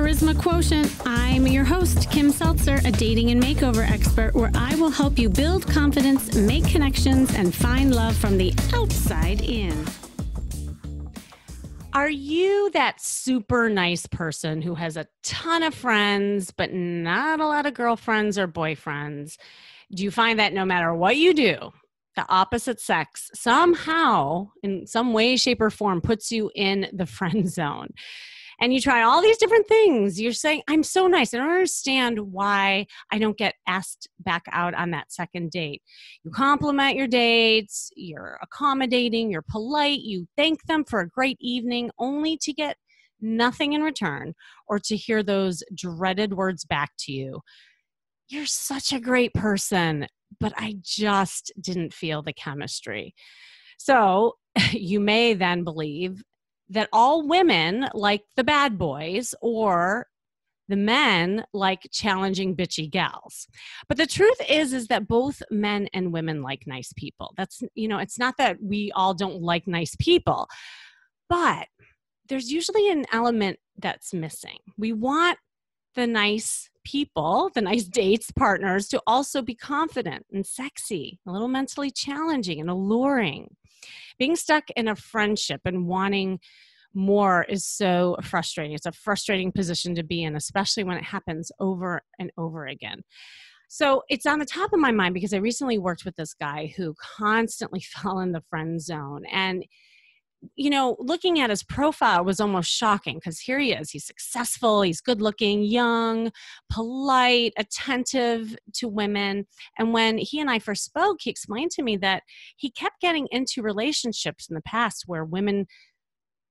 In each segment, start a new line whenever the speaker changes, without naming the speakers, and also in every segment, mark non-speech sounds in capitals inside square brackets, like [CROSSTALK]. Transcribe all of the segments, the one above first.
Charisma Quotient. I'm your host, Kim Seltzer, a dating and makeover expert, where I will help you build confidence, make connections, and find love from the outside in.
Are you that super nice person who has a ton of friends, but not a lot of girlfriends or boyfriends? Do you find that no matter what you do, the opposite sex somehow, in some way, shape, or form, puts you in the [LAUGHS] friend zone? And you try all these different things. You're saying, I'm so nice. I don't understand why I don't get asked back out on that second date. You compliment your dates, you're accommodating, you're polite, you thank them for a great evening, only to get nothing in return or to hear those dreaded words back to you. You're such a great person, but I just didn't feel the chemistry. So [LAUGHS] you may then believe that all women like the bad boys or the men like challenging bitchy gals. But the truth is is that both men and women like nice people. That's you know it's not that we all don't like nice people but there's usually an element that's missing. We want the nice people the nice [LAUGHS] dates partners to also be confident and sexy a little mentally challenging and alluring being stuck in a friendship and wanting more is so frustrating. It's a frustrating position to be in, especially when it happens over and over again. So it's on the top of my mind because I recently worked with this guy who constantly [LAUGHS] fell in the friend zone. And, you know, looking at his profile was almost shocking because here he is. He's successful, he's good looking, young, polite, attentive to women. And when he and I first spoke, he explained to me that he kept getting into relationships in the past where women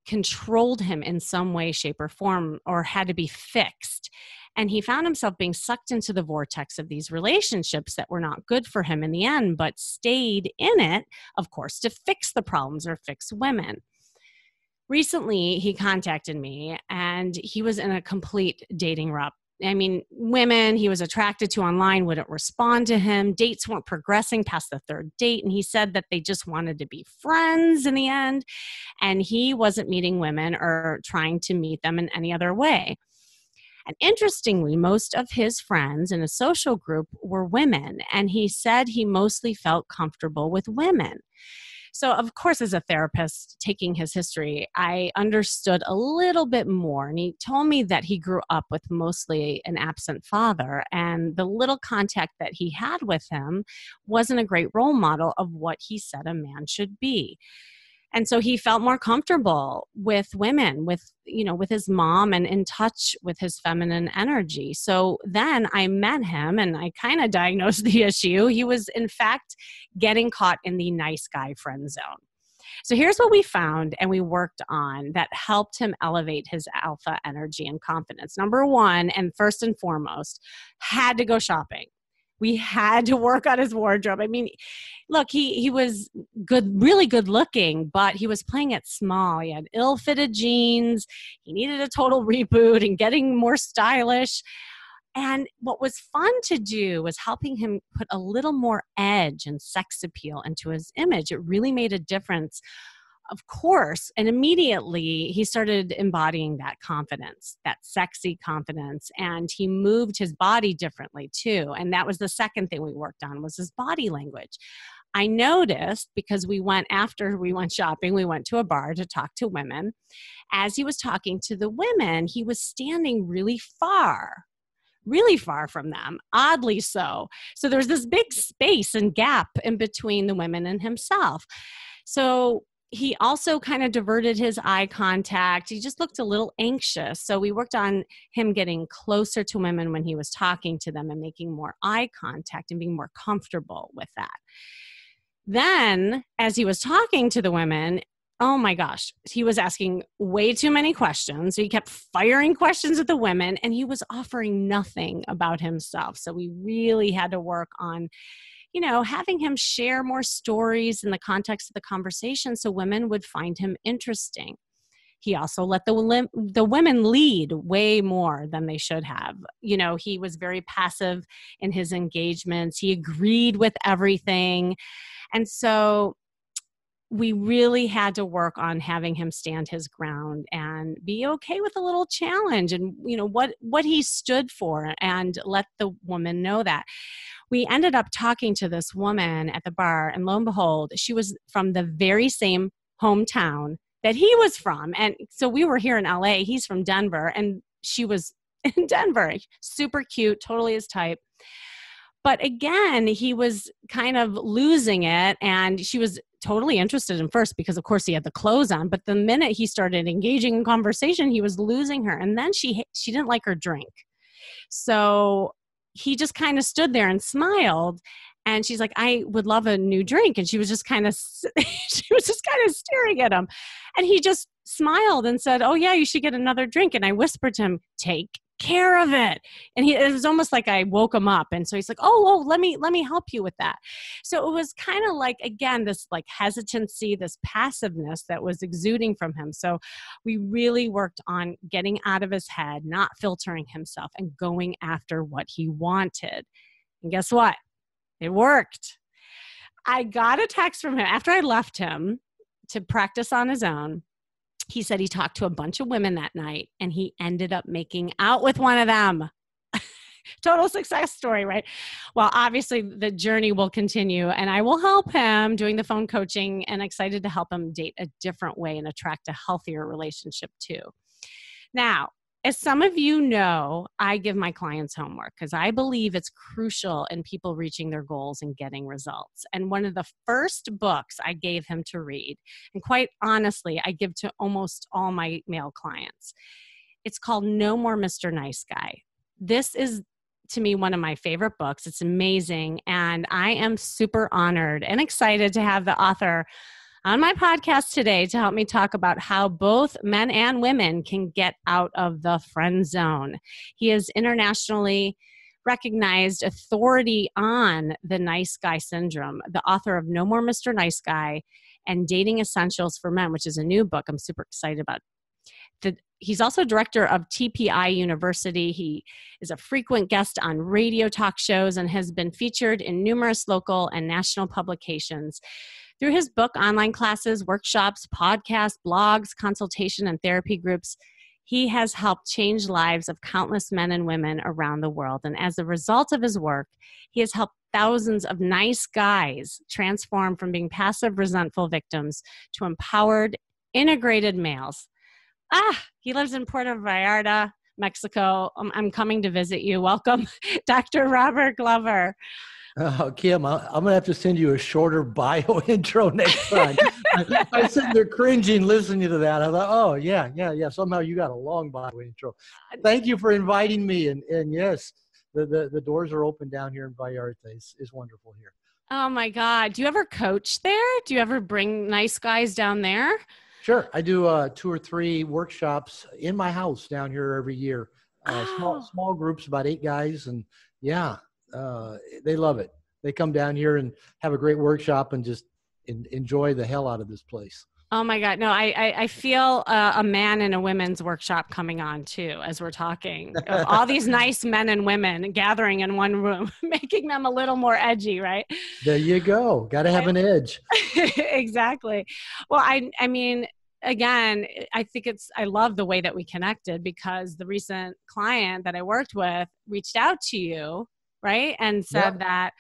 controlled him in some way, shape, or form, or had to be fixed. And he found himself being sucked into the vortex of these relationships that were not good for him in the end, but stayed in it, of course, to fix the problems or fix women. Recently, he contacted me and he was in a complete dating rut I mean, women he was attracted to online wouldn't respond to him. Dates weren't progressing past the third date. And he said that they just wanted to be friends in the end. And he wasn't meeting women or trying to meet them in any other way. And interestingly, most of his friends in a social group were women. And he said he mostly felt comfortable with women. So, of course, as a therapist taking his history, I understood a little bit more. And he told me that he grew up with mostly an absent father, and the little contact that he had with him wasn't a great role model of what he said a man should be and so he felt more comfortable with women with you know with his mom and in touch with his feminine energy. So then i met him and i kind of diagnosed [LAUGHS] the issue. He was in fact getting caught in the nice guy friend zone. So here's what we found and we worked on that helped him elevate his alpha energy and confidence. Number one, and first and foremost, had to go shopping we had to work on his wardrobe. I mean, look, he he was good, really good looking, but he was playing it small. He had ill-fitted jeans. He needed a total reboot and getting more stylish. And what was fun to do was helping him put a little more edge and sex appeal into his image. It really made a difference of course, and immediately he started embodying that confidence, that sexy confidence, and he moved his body differently too. And that was the second thing we worked on was his body language. I noticed because we went after we went shopping, we went to a bar to talk to women. As he was talking to the women, he was standing really far really far from them, oddly so. So there's this big space and gap in between the women and himself. So he also kind of diverted his eye contact. He just looked a little anxious. So we worked on him getting closer to women when he was talking to them and making more eye contact and being more comfortable with that. Then, as he was talking to the women, oh my gosh, he was asking way too many questions. He kept firing questions at the women and he was offering nothing about himself. So we really had to work on you know, having him share more stories in the context of the conversation so women would find him interesting. He also let the the women lead way more than they should have. You know, he was very passive in his engagements. He agreed with everything. And so we really had to work on having him stand his ground and be okay with a little challenge and you know what what he stood for and let the woman know that. We ended up talking to this woman at the bar and lo and behold she was from the very same hometown that he was from. And so we were here in LA he's from Denver and she was [LAUGHS] in Denver super cute totally his type. But again he was kind of losing it and she was totally interested in first because of course he had the clothes on but the minute he started engaging in conversation he was losing her and then she she didn't like her drink. So he just kind of stood there and smiled and she's like i would love a new drink and she was just kind of [LAUGHS] she was just kind of staring at him. And he just smiled and said oh yeah you should get another drink and i whispered to him take care of it. And he it was almost like i woke him up. And so he's like oh oh let me let me help you with that. So it was kind of like again this like hesitancy this passiveness that was exuding from him. So we really worked on getting out of his head not filtering himself and going after what he wanted. And guess what? It worked. I got a text from him after i left him to practice on his own he said he talked to a bunch of women that night and he ended up making out with one of them. [LAUGHS] Total success story, right? Well, obviously, the journey will continue, and I will help him doing the phone coaching and excited to help him date a different way and attract a healthier relationship too. Now, as some of you know, I give my clients homework because I believe it's crucial in people reaching their goals and getting results. And one of the first books I gave him to read, and quite honestly, I give to almost all my male clients, it's called No More Mr. Nice Guy. This is to me one of my favorite books. It's amazing. And I am super honored and excited to have the author on my podcast today to help me talk about how both men and women can get out of the friend zone. He is internationally recognized authority on the nice guy syndrome, the author of No More Mr. Nice Guy and Dating Essentials for Men, which is a new book I'm super excited about. The, he's also director of TPI University. He is a frequent guest on radio talk shows and has been featured in numerous local and national publications. Through his book, online classes, workshops, podcasts, blogs, consultation, and therapy groups, he has helped change lives of countless men and women around the world. And as a result of his work, he has helped thousands of nice guys transform from being passive, resentful victims to empowered, integrated males. Ah, he lives in Puerto Vallarta, Mexico. I'm, I'm coming to visit you. Welcome, [LAUGHS] Dr. Robert Glover.
Oh, Kim, I, am gonna have to send you a shorter [LAUGHS] bio intro next time. I, I sit there cringing listening to that. I thought, oh yeah, yeah, yeah. Somehow you got a long bio intro. Thank you for inviting me. And and yes, the the, the doors are open down here in Vallarta. It's, it's wonderful here.
Oh my God! Do you ever coach there? Do you ever bring nice guys down there?
Sure, I do uh, two or three workshops in my house down here every year. Uh, oh. Small small groups, about eight guys, and yeah, uh, they love it. They come down here and have a great workshop and just in, enjoy the hell out of this place.
Oh my God. No, I, I, I feel uh, a man and a women's workshop coming on too as we're talking. [LAUGHS] All these nice men and women gathering in one room, [LAUGHS] making them a little more edgy, right?
There you go. Got to have an edge. [LAUGHS]
exactly. Well, I, I mean, again, I think it's, I love the way that we connected because the recent client that I worked with reached out to you right? And said that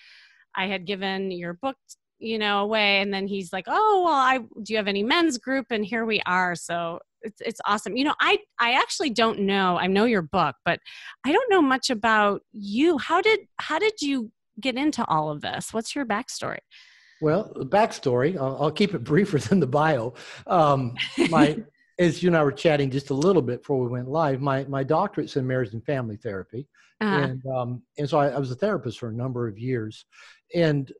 i had given your book you know away. And then he's like oh well i do you have any men's group? And here we are. So it's it's awesome. You know i i actually don't know i know your book but i don't know much about you. How did how did you get into all of this? What's your backstory?
Well the backstory i'll, I'll keep it [LAUGHS] briefer than the bio. Um, my [LAUGHS] as you and i were chatting just a little bit before we went live my my doctorate's in marriage and family therapy uh-huh. and um, and so I, I, was a therapist for a number of years, and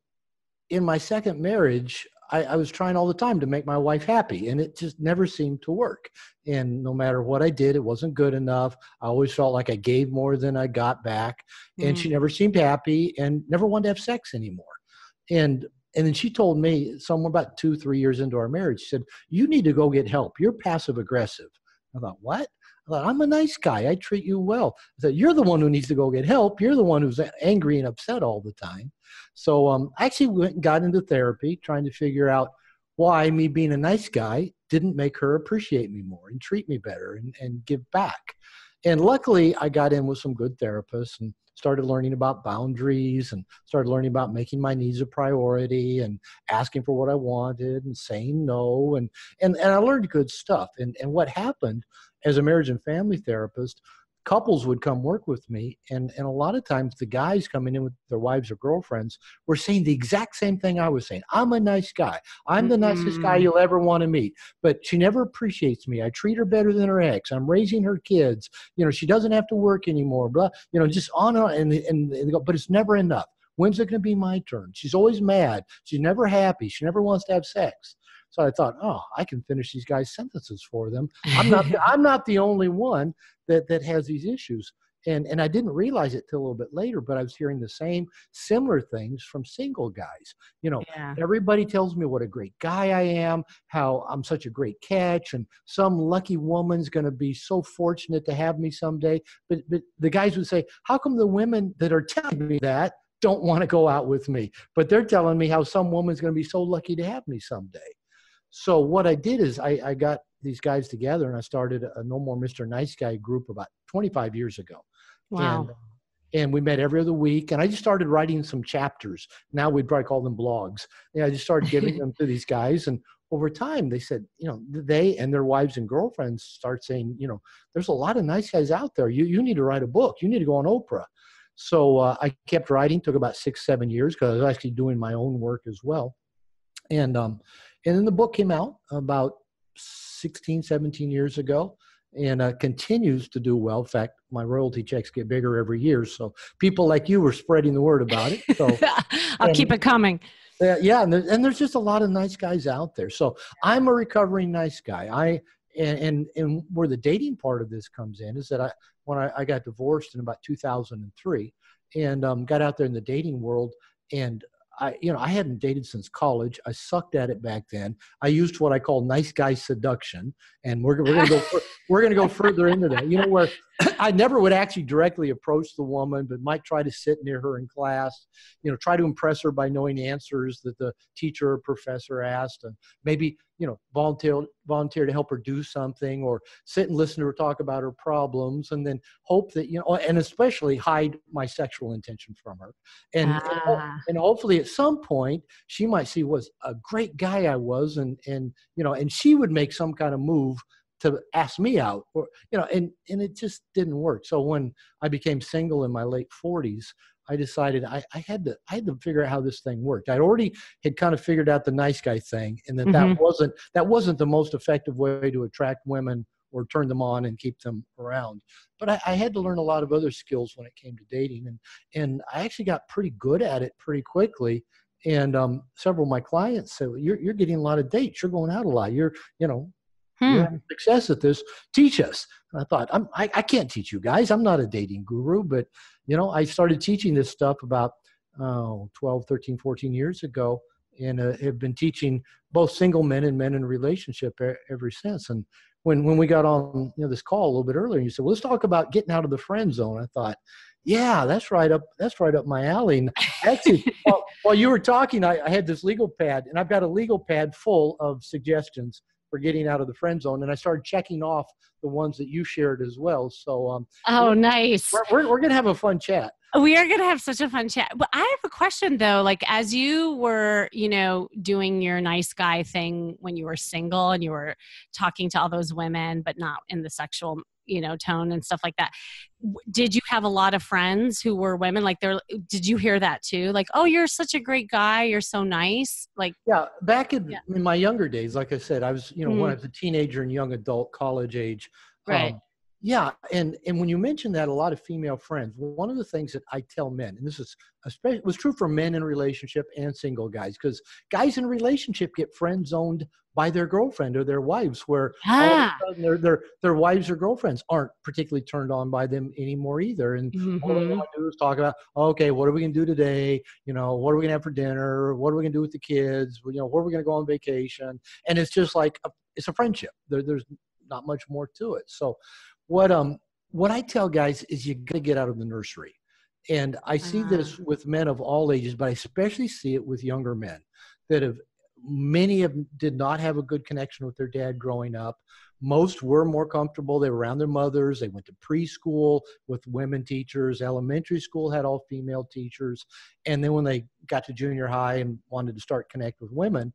in my second marriage, I, I, was trying all the time to make my wife happy, and it just never seemed to work. And no matter what I did, it wasn't good enough. I always felt like I gave more than I got back, and mm. she never seemed happy and never wanted to have sex anymore. And and then she told me, somewhere about two, three years into our marriage, she said, "You need to go get help. You're passive aggressive." I thought, "What?" I thought, I'm a nice guy. I treat you well. I said, You're the one who needs to go get help. You're the one who's angry and upset all the time. So um, I actually went and got into therapy, trying to figure out why me being a nice guy didn't make her appreciate me more and treat me better and, and give back. And luckily, I got in with some good therapists and started learning about boundaries and started learning about making my needs a priority and asking for what I wanted and saying no. And, and, and I learned good stuff. And, and what happened as a marriage and family therapist couples would come work with me and, and a lot of times the guys coming in with their wives or girlfriends were saying the exact same thing i was saying. I'm a nice guy. I'm the mm-hmm. nicest guy mm-hmm. you'll ever want to meet. But she never appreciates me. I treat her better than her ex. I'm raising her kids. You know she doesn't have to work anymore blah you know just on and on and, and, and go, but it's never enough. When's it going to be my turn? She's always mad. She's never happy. She never wants to have sex so I thought, oh, I can finish these guys' sentences for them. I'm not, the, [LAUGHS] I'm not the only one that that has these issues. And and I didn't realize it till a little bit later, but I was hearing the same similar things from single guys. You know, yeah. everybody tells me what a great guy I am, how I'm such a great catch, and some lucky woman's going to be so fortunate to have me someday. But but the guys would say, how come the women that are telling me that don't want to go out with me, but they're telling me how some woman's going to be so lucky to have me someday. So what I did is I, I got these guys together and I started a No More Mr. Nice Guy group about 25 years ago.
Wow.
And, and we met every other week and I just started writing some chapters. Now we'd probably call them blogs. And I just started giving [LAUGHS] them to these guys and over time they said you know they and their wives and girlfriends start saying you know there's a lot of nice guys out there you you need to write a book you need to go on oprah so uh, i kept writing took about six seven years because i was actually doing my own work as well and um, and then the book came out about 16, 17 years ago and uh, continues to do well. In fact, my royalty checks get bigger every year. So people like you were spreading the word about it. So [LAUGHS]
I'll and, keep it coming.
Uh, yeah, and, and there's just a lot of nice guys out there. So I'm a recovering nice guy. I and, and and where the dating part of this comes in is that I when I, I got divorced in about 2003 and um, got out there in the dating world and I, you know, I hadn't dated since college. I sucked at it back then. I used what I call nice guy seduction, and we're, we're gonna go [LAUGHS] we're gonna go further into that. You know, where [COUGHS] I never would actually directly approach the woman, but might try to sit near her in class. You know, try to impress her by knowing answers that the teacher or professor asked, and maybe you know volunteer volunteer to help her do something or sit and listen to her talk about her problems and then hope that you know and especially hide my sexual intention from her and ah. and, and hopefully at some point she might see was a great guy i was and and you know and she would make some kind of move to ask me out or you know and and it just didn't work so when i became single in my late 40s I decided I, I, had to I had to figure out how this thing worked. I already had kind of figured out the nice guy thing, and that mm-hmm. that wasn't that wasn't the most effective way to attract women or turn them on and keep them around. But I, I had to learn a lot of other skills when it came to dating, and and I actually got pretty good at it pretty quickly. And um, several of my clients said, "You're you're getting a lot of dates. You're going out a lot. You're you know Hmm. You're having success at this. Teach us. And I thought, I'm, I, I can't teach you guys. I'm not a dating guru, but you know, I started teaching this stuff about oh, 12, 13, 14 years ago, and uh, have been teaching both single men and men in relationship ever since. And when when we got on you know this call a little bit earlier, you said, well, let's talk about getting out of the friend zone. I thought, yeah, that's right up that's right up my alley. And actually, [LAUGHS] while, while, you were talking, I, I had this legal pad, and I've got a legal pad full of suggestions for getting out of the friend zone. And I started checking off the ones that you shared as well. So, um,
oh, nice.
We're, we're, we're going to have a fun chat.
We are going to have such a fun chat. But I have a question though. Like, as you were, you know, doing your nice guy thing when you were single and you were talking to all those women, but not in the sexual you know tone and stuff like that did you have a lot of friends who were women like they're did you hear that too like oh you're such a great guy you're so nice like
yeah back in, yeah. in my younger days like i said i was you know mm. when i was a teenager and young adult college age
right um,
yeah, and and when you mention that, a lot of female friends. One of the things that I tell men, and this is especially was true for men in relationship and single guys, because guys in relationship get friend zoned by their girlfriend or their wives, where ah. their their their wives or girlfriends aren't particularly turned on by them anymore either. And mm-hmm. all they want to do is talk about, okay, what are we gonna do today? You know, what are we gonna have for dinner? What are we gonna do with the kids? You know, where are we gonna go on vacation? And it's just like a, it's a friendship. There, there's not much more to it. So what um what I tell guys is you got to get out of the nursery. And I see uh-huh. this with men of all ages, but I especially see it with younger men that have many of them did not have a good connection with their dad growing up. Most were more comfortable. They were around their mothers. They went to preschool with women teachers. Elementary school had all female teachers. And then when they got to junior high and wanted to start connect with women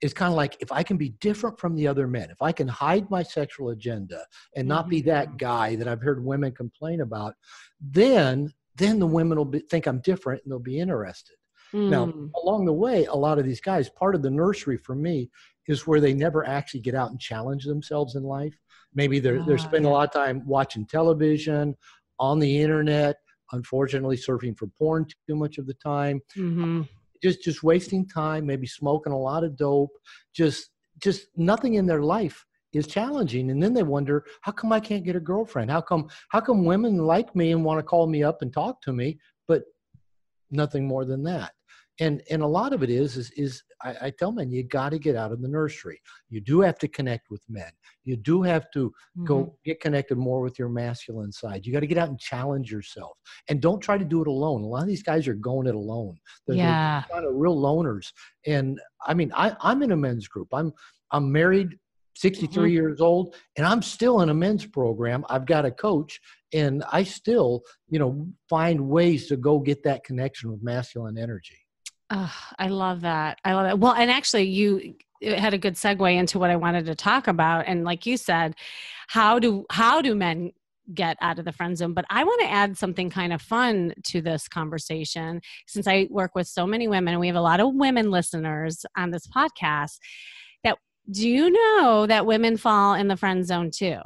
it's kind of like if i can be different from the other men if i can hide my sexual agenda and not be that
Mhm.
guy that i've heard women complain about then then the women will be, think i'm different and they'll be interested now,
Mm.
along the way, a lot of these guys, part of the nursery for me is where they never actually get out and challenge themselves in life. Maybe they're they're
Ah,
spending
yeah.
a lot of time watching television, on the internet, unfortunately surfing for porn too much of the time,
Mhm.
Just just wasting time, maybe smoking a lot of dope, just just nothing in their life is challenging. And then they wonder how come I can't get a girlfriend? How come how come women like me and want to call me up and talk to me, but nothing more than that and and a lot of it is is is I, I tell men you got to get out of the nursery. You do have to connect with men. You do have to
Mhm.
go get connected more with your masculine side. You got to get out and challenge yourself, and don't try to do it alone. A lot of these guys are going it alone. They're, they're kind of real loners. And I mean, I I'm in a men's group. I'm I'm married. 63
Mhm.
years old and i'm still in a men's program i've got a coach and i still you know find ways to go get that connection with masculine energy
Ugh, I love that. I love that. Well, and actually, you had a good segue into what I wanted to talk about. And like you said, how do how do men get out of the friend zone? But I want to add something kind of fun to this conversation since I work with so many women, and we have a lot of women listeners on this podcast. That do you know that women fall in the friend zone too?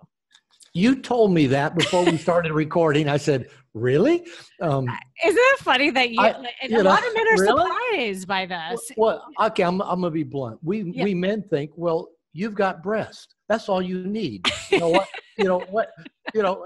You told me that before we started recording. I said, "Really?" Um,
Isn't it funny that you?
I-
and
you
a
know,
lot of men are
really?
surprised by this.
well, okay, I'm, I'm gonna be blunt. We
Yeah.
we men think, well, you've got breast. That's all you need. You know what? [LAUGHS] you know what? You know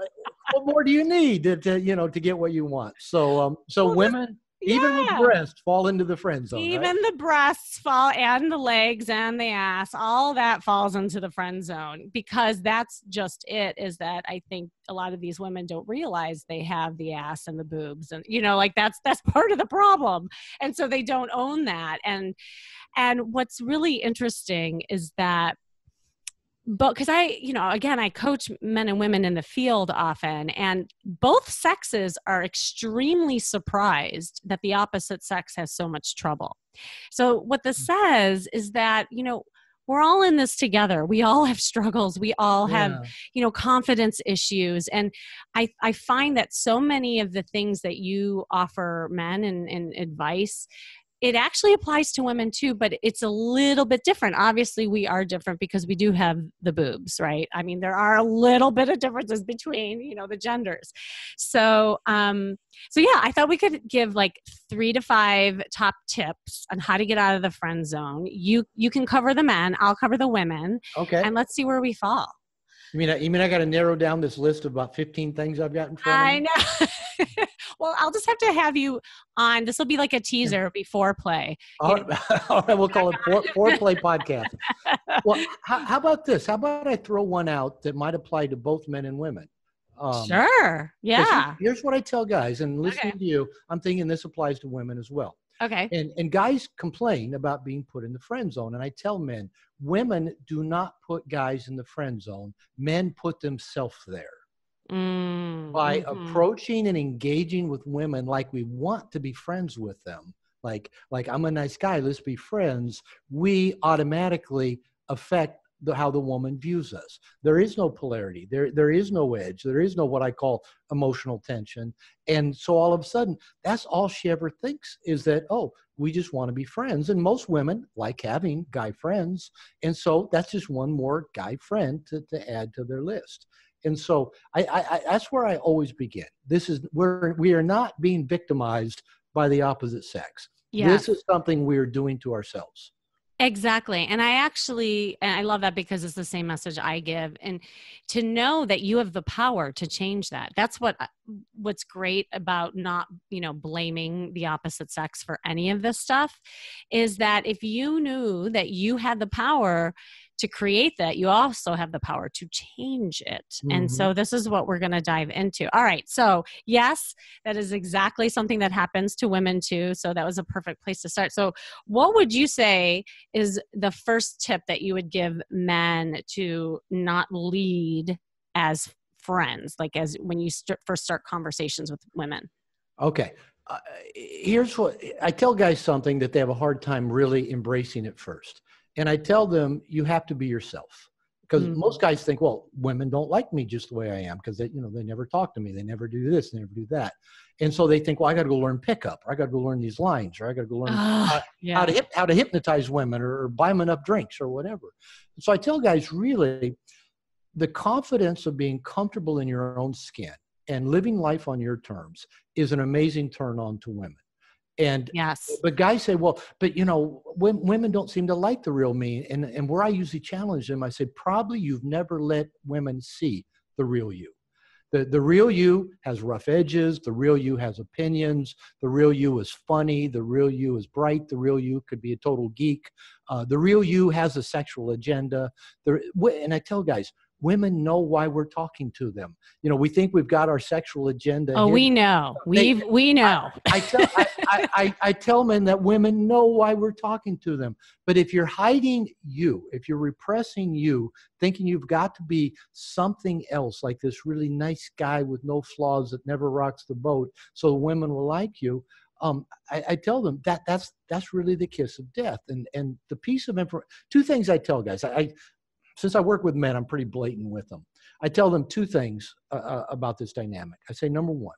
what more do you need to, to you know to get what you want? So um, so
Well, this-
women, even
Yeah.
with breast, fall into the friend zone. right?
Even the breasts fall and the legs and the ass, all that falls into the friend zone because that's just it is that I think a lot of these women don't realize they have the ass and the boobs and you know like that's that's part of the problem. And so they don't own that and and what's really interesting is that but because I, you know, again, I coach men and women in the field often, and both sexes are extremely surprised that the opposite sex has so much trouble. So, what this mm. says is that, you know, we're all in this together. We all have struggles. We all have
Yeah.
you know confidence issues and i i find that so many of the things that you offer men and, and advice it actually applies to women too but it's a little bit different. Obviously we are different because we do have the boobs right? I mean there are a little bit of differences between you know the genders. So um so yeah i thought we could give like three to five top tips on how to get out of the friend zone. You you can cover the men i'll cover the women
Okay.
and let's see where we fall.
You mean I, you mean I got to narrow down this list of about 15 things I've got in front of
I know. [LAUGHS] [LAUGHS] well, I'll just have to have you on. This will be like a teaser before play.
All right, [LAUGHS] all right, we'll call it fore- foreplay podcast. [LAUGHS] Well, how, how about this? How about I throw one out that might apply to both men and women? Um,
sure. Yeah.
Here's what I tell guys, and listening to you, I'm thinking this applies to women as well.
Okay.
And and guys complain about being put in the friend zone, and I tell men, women do not put guys in the friend zone. Men put themselves there
Mm,
by
mhm.
approaching and engaging with women like we want to be friends with them. Like like I'm a nice guy, let's be friends. We automatically affect the, how the woman views us. There is no polarity. There there is no edge. There is no what I call emotional tension. And so all of a sudden, that's all she ever thinks is that oh, we just want to be friends. And most women like having guy friends, and so that's just one more guy friend to, to add to their list. And so I, I, I that's where I always begin. This is we're we are not being victimized by the opposite sex.
Yeah.
This is something we are doing to ourselves.
Exactly. And I actually, and I love that because it's the same message I give. And to know that you have the power to change that. That's what, uh, what's great about not, you know, blaming the opposite sex for any of this stuff is that if you knew that you had the power to create that, you also have the power to change it. Mm-hmm. And so this is what we're going to dive into. All right. So, yes, that is exactly something that happens to women too. So that was a perfect place to start. So, what would you say is the first tip that you would give men to not lead as friends, like as when you st- first start conversations with women?
Okay. Uh, here's what I tell guys something that they have a hard time really embracing at first. And I tell them you have to be yourself. Because mm-hmm. most guys think, well, women don't like me just the way I am because they, you know, they never talk to me, they never do this, they never do that, and so they think, well, I got to go learn pickup, or I got to go learn these lines, or I got to go learn uh, how, yeah. how, to how to hypnotize women, or, or buy them enough drinks, or whatever. so I tell guys, really, the confidence of being comfortable in your own skin and living life on your terms is an amazing turn on to women. And
yes,
but guys say, well, but you know, women don't seem to like the real me. And and where I usually challenge them, I say, probably you've never let women see the real you. The, the real you has rough edges. The real you has opinions. The real you is funny. The real you is bright. The real you could be a total geek. Uh, the real you has a sexual agenda. The, and I tell guys, women know why we're talking to them. You know, we think we've got our sexual agenda.
Oh, we know. we we know.
I, I tell I, I, I, tell men that women know why we're talking to them. But if you're hiding you, if you're repressing you, thinking you've got to be something else, like this really nice guy with no flaws that never rocks the boat, so women will like you. Um, I, I, tell them that that's that's really the kiss of death. And and the piece of information. Two things I tell guys. I, since I work with men, I'm pretty blatant with them. I tell them two things uh, uh, about this dynamic. I say, number one,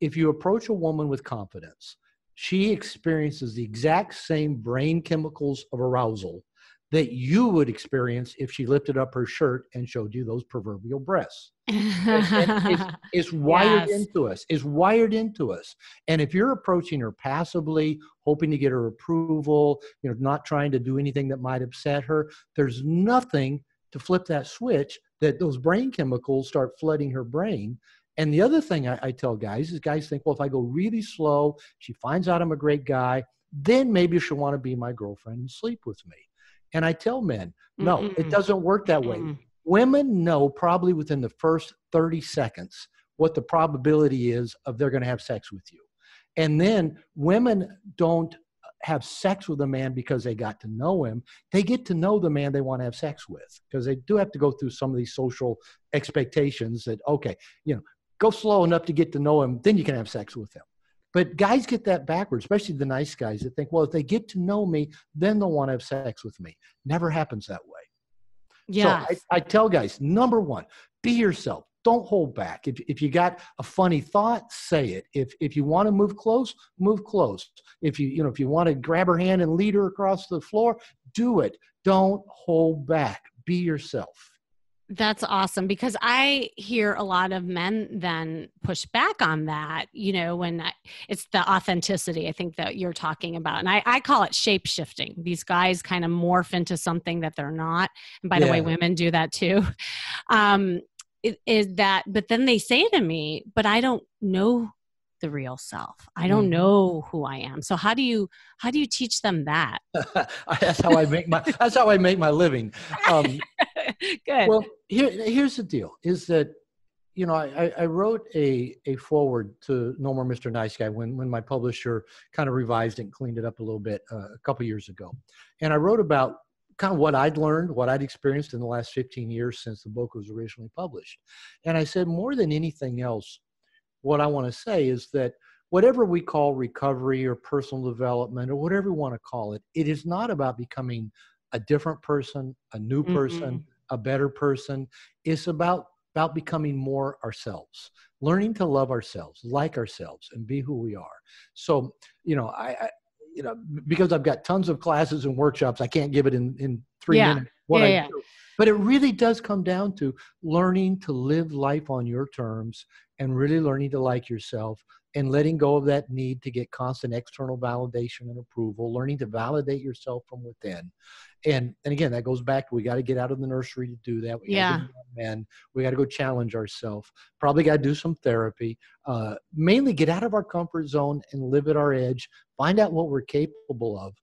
if you approach a woman with confidence, she experiences the exact same brain chemicals of arousal that you would experience if she lifted up her shirt and showed you those proverbial breasts. it's, [LAUGHS] it's, wired yes. into us. It's wired into us. And if you're approaching her passively, hoping to get her approval, you know, not trying to do anything that might upset her, there's nothing to flip that switch that those brain chemicals start flooding her brain. And the other thing I, I, tell guys is guys think, well, if I go really slow, she finds out I'm a great guy, then maybe she'll want to be my girlfriend and sleep with me. And I tell men, no, mm it doesn't work that way. mm Women know probably within the first 30 seconds what the probability is of they're going to have sex with you. And then women don't have sex with a man because they got to know him. They get to know the man they want to have sex with because they do have to go through some of these social expectations that, okay, you know, go slow enough to get to know him, then you can have sex with him. But guys get that backwards, especially the nice guys that think, well, if they get to know me, then they'll want to have sex with me. Never happens that way.
Yeah.
So I, I tell guys, number one, be yourself don't hold back. If, if you got a funny thought, say it. If, if you want to move close, move close. If you, you know, if you want to grab her hand and lead her across the floor, do it. Don't hold back. Be yourself.
That's awesome because I hear a lot of men then push back on that, you know, when I, it's the authenticity I think that you're talking about. And I, I call it shape shifting. These guys kind of morph into something that they're not. And by yeah. the way, women do that too. [LAUGHS] Um, is that but then they say to me but i don't know the real self. I don't mm-hmm. know who i am. So how do you how do you teach them that? [LAUGHS]
That's how i make my that's how i make my living. Um, [LAUGHS]
good.
well here here's the deal is that you know i i wrote a a foreword to no more mr nice guy when when my publisher kind of revised it and cleaned it up a little bit uh, a couple years ago. And i wrote about kind of what I'd learned, what I'd experienced in the last 15 years since the book was originally published. And I said, more than anything else, what I want to say is that whatever we call recovery or personal development or whatever we want to call it, it is not about becoming a different person, a new person, mm-hmm. a better person. It's about about becoming more ourselves, learning to love ourselves, like ourselves, and be who we are. So, you know, I, you know, because I've got tons of classes and workshops, I can't give it in, in three
yeah.
minutes.
What yeah, I yeah. do.
But it really does come down to learning to live life on your terms and really learning to like yourself and letting go of that need to get constant external validation and approval, learning to validate yourself from within. And and again, that goes back to we got to get out of the nursery to do that. We
yeah.
Men, we got to go challenge ourselves. Probably got to do some therapy. Uh, mainly get out of our comfort zone and live at our edge. Find out what we're capable of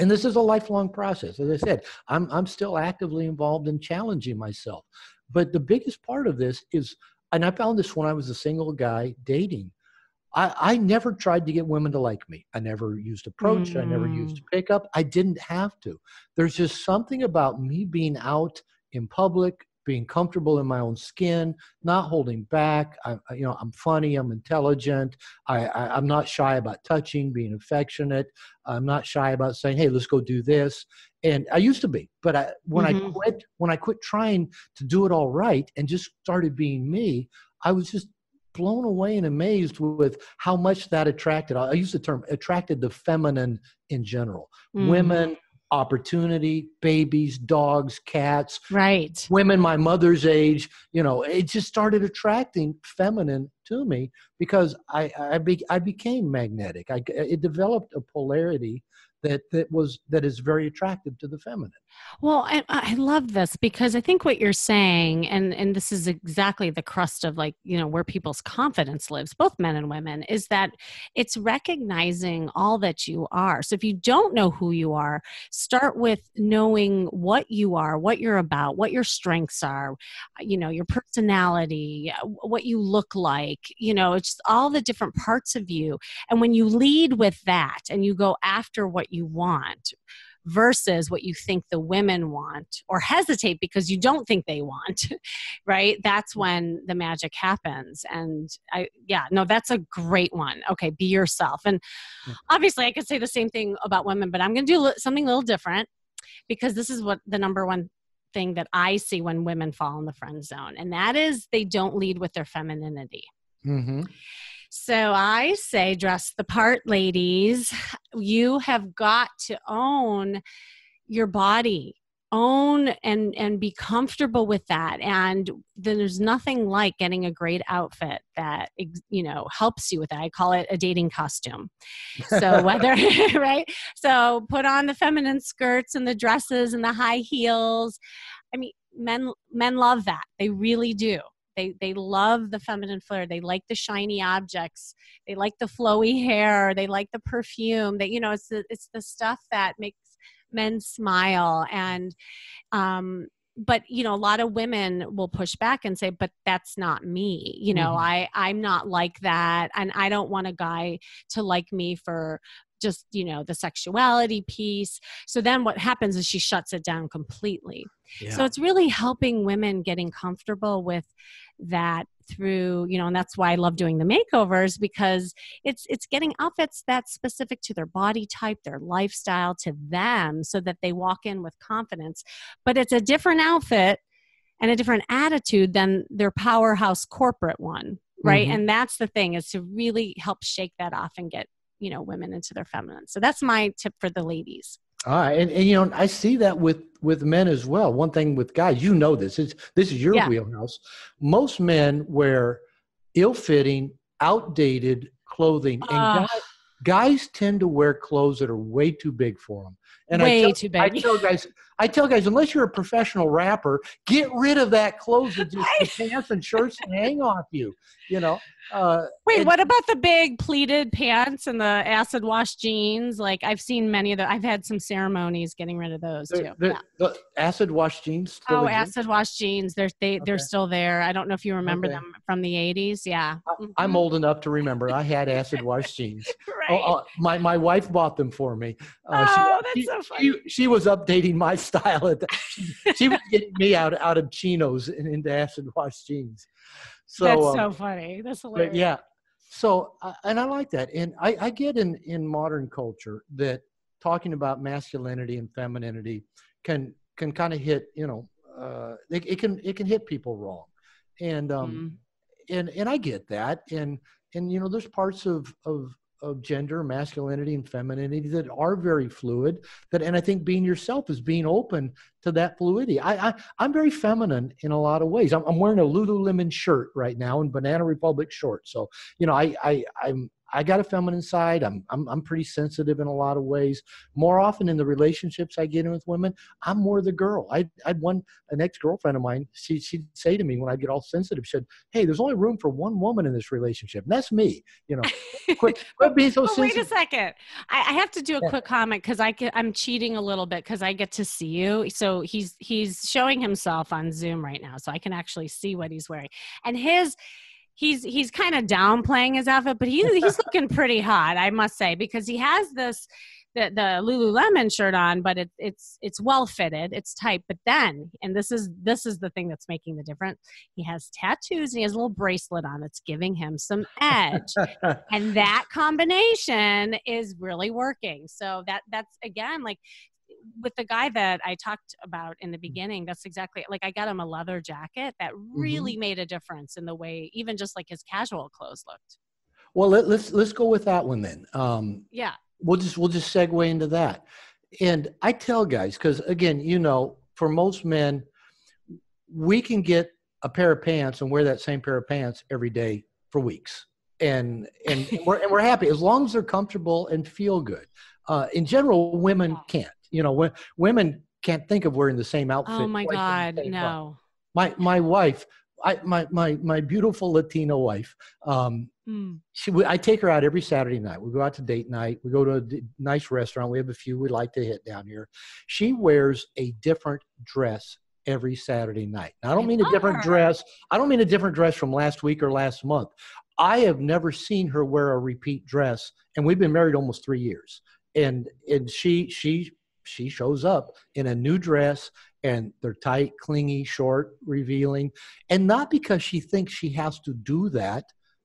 and this is a lifelong process as i said i'm i'm still actively involved in challenging myself but the biggest part of this is and i found this when i was a single guy dating I, I never tried to get women to like me. I never used approach. Mm. I never used mm. pickup. I didn't have to. There's just something about me being out in public, being comfortable in my own skin, not holding back. I, you know, I'm funny. I'm intelligent. I, I, am not shy about touching, being affectionate. I'm not shy about saying, "Hey, let's go do this." And I used to be, but I, when mm-hmm. I quit, when I quit trying to do it all right and just started being me, I was just blown away and amazed with how much that attracted. I use the term attracted the feminine in general. Mm. Women, opportunity, babies, dogs, cats.
Right.
Women my mother's age, you know, it just started attracting feminine to me because I I, be, I became magnetic. I it developed a polarity that that was that is very attractive to the feminine.
Well I, I love this because i think what you're saying and and this is exactly the crust of like you know where people's confidence lives both men and women is that it's recognizing all that you are. So if you don't know who you are start with knowing what you are what you're about what your strengths are you know your personality uh, what you look like you know it's all the different parts of you. And when you lead with that and you go after what you want versus what you think the women want or hesitate because you don't think they want [LAUGHS] right? That's when the magic happens. And i yeah no that's a great one. Okay be yourself. And obviously i could say the same thing about women but i'm going to do something a little different because this is what the number one thing that i see when women fall in the friend zone and that is they don't lead with their femininity. Mm-hmm. So I say, dress the part, ladies. You have got to own your body. Own and and be comfortable with that. And then there's nothing like getting a great outfit that you know helps you with that. I call it a dating costume. So [LAUGHS] whether [LAUGHS] right? So put on the feminine skirts and the dresses and the high heels. I mean men men love that. They really do they they love the feminine flair. They like the shiny objects. They like the flowy hair. They like the perfume. That you know, it's the it's the stuff that makes men smile and um but you know a lot of women will push back and say but that's not me you know mm-hmm. i i'm not like that and i don't want a guy to like me for just you know the sexuality piece so then what happens is she shuts it down completely yeah. so it's really helping women getting comfortable with that through you know and that's why i love doing the makeovers because it's it's getting outfits that's specific to their body type their lifestyle to them so that they walk in with confidence but it's a different outfit and a different attitude than their powerhouse corporate one right mm-hmm. and that's the thing is to really help shake that off and get you know women into their feminine so that's my tip for the ladies
all right, and, and you know I see that with with men as well. One thing with guys, you know this is this is your yeah. wheelhouse. Most men wear ill-fitting, outdated clothing, and uh, guys, guys tend to wear clothes that are way too big for them. And
way
I tell,
too big.
I tell guys, I tell guys, unless you're a professional rapper, get rid of that clothes that just the [LAUGHS] pants and shirts hang off you. You know.
Uh, Wait, and, what about the big pleated pants and the acid wash jeans? Like I've seen many of the. I've had some ceremonies getting rid of those too.
yeah. The acid wash jeans.
oh, acid wash jeans. They're they okay. they're still there. I don't know if you remember okay. them from the '80s. Yeah.
I, am old enough to remember. I had acid wash jeans. [LAUGHS] Oh, right. Oh, my my wife bought them for me.
Uh, oh, she, that's so funny.
She, she was updating my [LAUGHS] style at that. She, she was getting me out out of chinos and into acid wash jeans.
So that's um, so funny. That's hilarious.
yeah. So uh, and I like that, and I, I get in in modern culture that talking about masculinity and femininity can can kind of hit you know uh, it, it, can it can hit people wrong, and um mm. and and I get that, and and you know there's parts of of of gender, masculinity, and femininity that are very fluid. That, and I think being yourself is being open to that fluidity. I, I am very feminine in a lot of ways. I'm, I'm, wearing a Lululemon shirt right now and Banana Republic shorts. So you know, I I I'm I got a feminine side. I'm, I'm I'm pretty sensitive in a lot of ways. More often in the relationships I get in with women, I'm more the girl. I I had one an ex girlfriend of mine. She she'd say to me when I get all sensitive, she said, "Hey, there's only room for one woman in this relationship, and that's me." You know, [LAUGHS] quit, quit being so
oh,
sensitive.
Wait a second. I, I have to do a
Yeah.
quick comment because I I'm cheating a little bit because I get to see you. So he's he's showing himself on Zoom right now, so I can actually see what he's wearing. And his he's he's kind of downplaying his outfit, but he's he's [LAUGHS] looking pretty hot, I must say, because he has this the the Lululemon shirt on, but it, it's it's well fitted, it's tight. But then, and this is this is the thing that's making the difference. He has tattoos and he has a little bracelet on. It's giving him some edge [LAUGHS] and that combination is really working so that that's again like with the guy that i talked about in the
Mm.
beginning that's exactly like i got him a leather jacket that
Mm-hmm.
really made a difference in the way even just like his casual clothes looked
well, let, let's let's go with that one then. Um,
yeah
we'll just we'll just segue into that and i tell guys because again you know for most men we can get a pair of pants and wear that same pair of pants every day for weeks and and we're, and we're happy as long as they're comfortable and feel good uh, in general women can't you know women can't think of wearing the same outfit
oh my
twice in the
god no
my my wife I, my my my beautiful Latino wife. Um,
Mm.
she we- I take her out every Saturday night. We go out to date night. We go to a d- nice restaurant. We have a few we like to hit down here. She wears a different dress every Saturday night. Now, I don't
I
mean a different
her.
dress. I don't mean a different dress from last week or last month. I have never seen her wear a repeat dress, and we've been married almost three years. And and she she she shows up in a new dress and they're tight, clingy, short, revealing, and not because she thinks she has to do that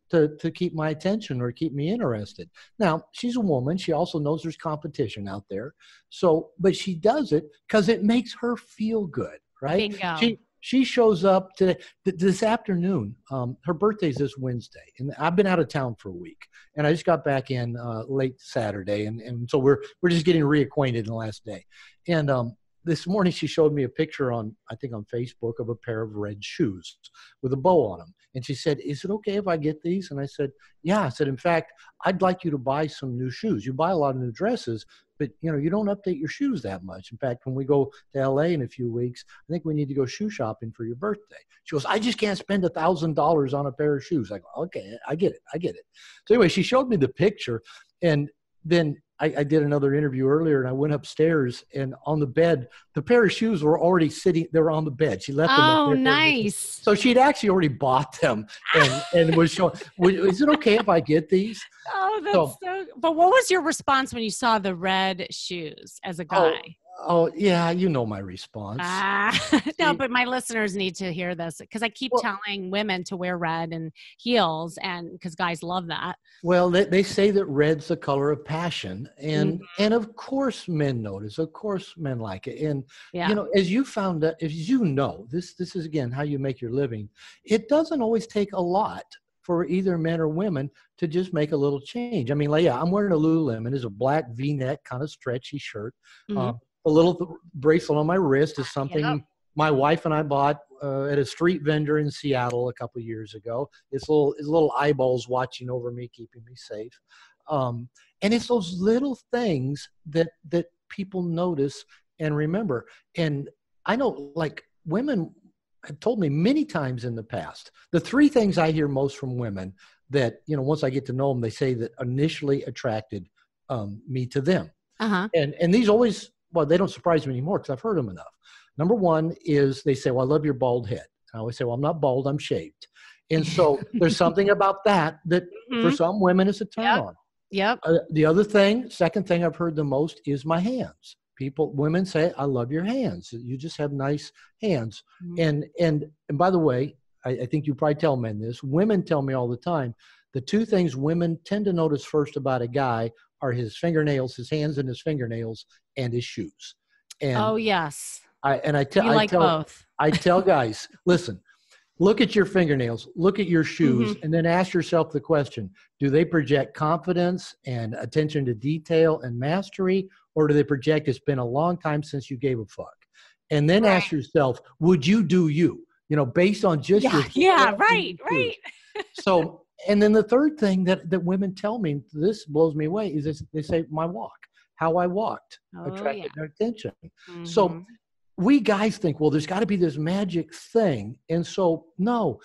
to, to keep my attention or keep me interested. Now, she's a woman. She also knows there's competition out there. So, but she does it because it makes her feel good, right?
bingo
She she shows up today th- this afternoon. Um, her birthday's this Wednesday, and I've been out of town for a week, and I just got back in uh, late Saturday, and, and so we're we're just getting reacquainted in the last day. And um, this morning she showed me a picture on I think on Facebook of a pair of red shoes with a bow on them, and she said, "Is it okay if I get these?" And I said, "Yeah." I said, "In fact, I'd like you to buy some new shoes. You buy a lot of new dresses." But you know you don't update your shoes that much. In fact, when we go to LA in a few weeks, I think we need to go shoe shopping for your birthday. She goes, I just can't spend a thousand dollars on a pair of shoes. I go, okay, I get it, I get it. So anyway, she showed me the picture, and then I, I did another interview earlier, and I went upstairs, and on the bed, the pair of shoes were already sitting. They were on the bed. She left them. up
oh nice
So she'd actually already bought them, and and was showing. Is it okay if I get these? [LAUGHS]
oh that's
So-
so but what was your response when you saw the red shoes as a oh, guy
Oh yeah, you know my response.
Ah, [LAUGHS] no, but my listeners need to hear this because I keep
Well-
telling women to wear red and heels, and because guys love that.
Well, they, they say that red's the color of passion, and
Mm-hmm.
and of course men notice. Of course men like it, and
Yeah.
you know as you found out, as you know, this this is again how you make your living. It doesn't always take a lot for either men or women to just make a little change. I mean, like yeah, I'm wearing a Lululemon, it's a black V-neck kind of stretchy shirt.
Mhm.
Uh, a little bracelet on my wrist is something
Yep.
my wife and I bought uh, at a street vendor in Seattle a couple years ago. It's little, it's little eyeballs watching over me, keeping me safe. Um, and it's those little things that that people notice and remember. And I know, like women have told me many times in the past, the three things I hear most from women that you know once I get to know them, they say that initially attracted um, me to them
uh-huh.
and and these always well they don't surprise me anymore because i've heard them enough number one is they say well i love your bald head i always say well i'm not bald i'm shaved and so [LAUGHS] there's something about that that for
Mhm.
some women is a turn
Yep.
on
Yep.
uh, the other thing second thing i've heard the most is my hands people women say i love your hands you just have nice hands
Mhm.
and and and by the way I, I think you probably tell men this women tell me all the time the two things women tend to notice first about a guy are his fingernails his hands and his fingernails and his shoes and
oh yes.
i and i, te- I
like
tell
both.
i tell [LAUGHS] guys listen look at your fingernails look at your shoes
Mm-hmm.
and then ask yourself the question do they project confidence and attention to detail and mastery or do they project it's been a long time since you gave a fuck and then ask yourself would you do you you know based on just
Yeah.
your
Yeah. [LAUGHS] Right. Right. [LAUGHS]
so and then the third thing that that women tell me this blows me away is this, they say my walk how i walked
Oh,
attracted
yeah.
their attention. So
Mhm.
we guys think well there's got to be this magic thing. And so no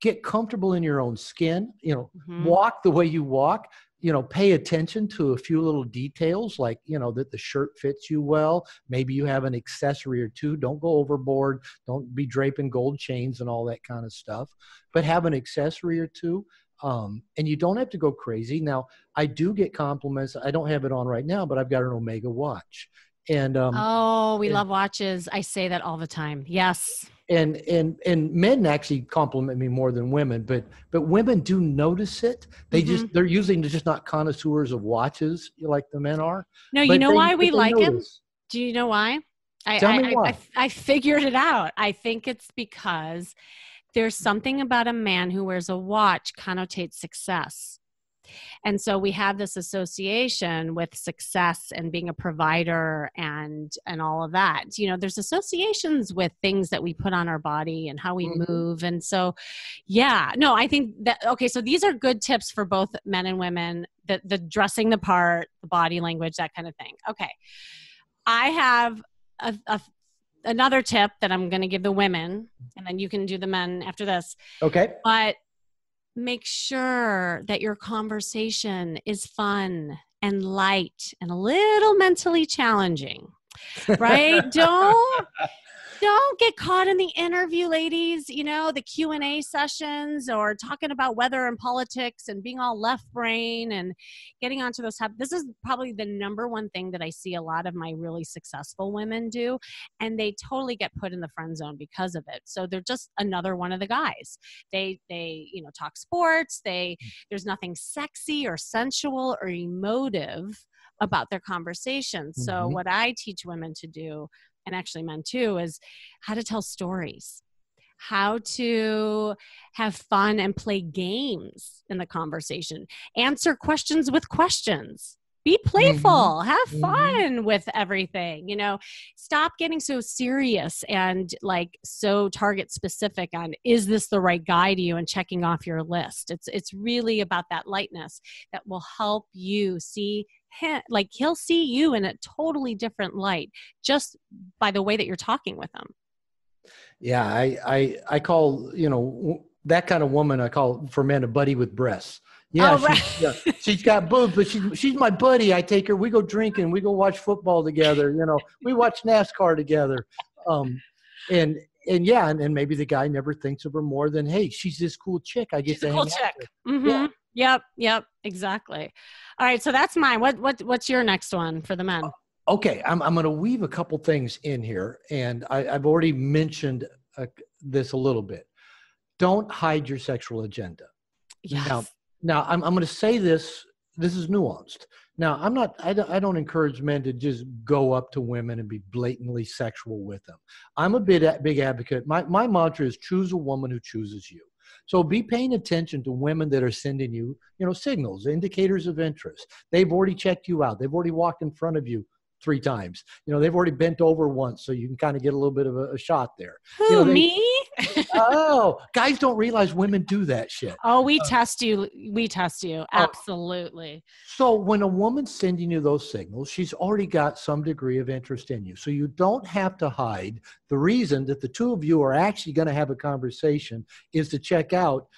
get comfortable in your own skin you know
Mhm.
walk the way you walk you know pay attention to a few little details like you know that the shirt fits you well. Maybe you have an accessory or two. Don't go overboard. Don't be draping gold chains and all that kind of stuff. But have an accessory or two um, and you don't have to go crazy now i do get compliments i don't have it on right now but i've got an omega watch and um,
oh, we
and-
love watches. I say that all the time. Yes.
and and and men actually compliment me more than women but but women do notice it they just they're usually just not connoisseurs of watches like the men are
No, you
But
know
they-
why we like him? Do you know why? I,
Tell
I,
me
I-
why.
I, I figured it out. I think it's because there's something about a man who wears a watch connotates success. And so we have this association with success and being a provider and and all of that. You know, there's associations with things that we put on our body and how we
Mhm.
move. And so yeah, no, I think that okay, so these are good tips for both men and women. The the dressing the part, the body language, that kind of thing. Okay. I have a, a another tip that I'm going to give the women, and then you can do the men after this.
okay
But make sure that your conversation is fun and light and a little mentally challenging, right? [LAUGHS] don't don't get caught in the interview ladies you know the q&a sessions or talking about weather and politics and being all left brain and getting onto those this is probably the number one thing that i see a lot of my really successful women do and they totally get put in the friend zone because of it. So they're just another one of the guys. They they you know talk sports they there's nothing sexy or sensual or emotive about their conversations so
Mhm.
what i teach women to do and actually men too is how to tell stories how to have fun and play games in the conversation answer questions with questions be playful have
Mhm.
fun with everything you know stop getting so serious and like so target specific on is this the right guy to you and checking off your list it's it's really about that lightness that will help you see him like he'll see you in a totally different light just by the way that you're talking with him.
Yeah i i i call you know that kind of woman i call for men a buddy with breasts. Yeah,
Oh,
she's, yeah she's got [LAUGHS] boobs but she's she's my buddy. I take her we go drinking we go watch football together you know we watch nascar together. Um and and yeah and, and maybe the guy never thinks of her more than hey she's this cool chick i get
She's
to
a
hang
cool
out
chick.
with.
Mm-hmm.
Yeah.
Yep, yep, exactly. All right, so that's mine. What what what's your next one for the men?
Okay, I'm, I'm going to weave a couple things in here, and I, I've already mentioned uh, this a little bit. Don't hide your sexual agenda.
Yes.
Now, now I'm, I'm going to say this. This is nuanced. Now, I'm not. I don't, I don't encourage men to just go up to women and be blatantly sexual with them. I'm a big big advocate. My my mantra is choose a woman who chooses you. So be paying attention to women that are sending you, you know, signals, indicators of interest. They've already checked you out. They've already walked in front of you three times. You know, they've already bent over once, so you can kind of get a little bit of a, a shot there.
Who
know, they-
me? [LAUGHS]
oh, guys don't realize women do that shit.
Oh, we uh, test you. We test you. Oh. Absolutely.
So when a woman's sending you those signals, she's already got some degree of interest in you. So you don't have to hide the reason that the two of you are actually going to have a conversation is to check out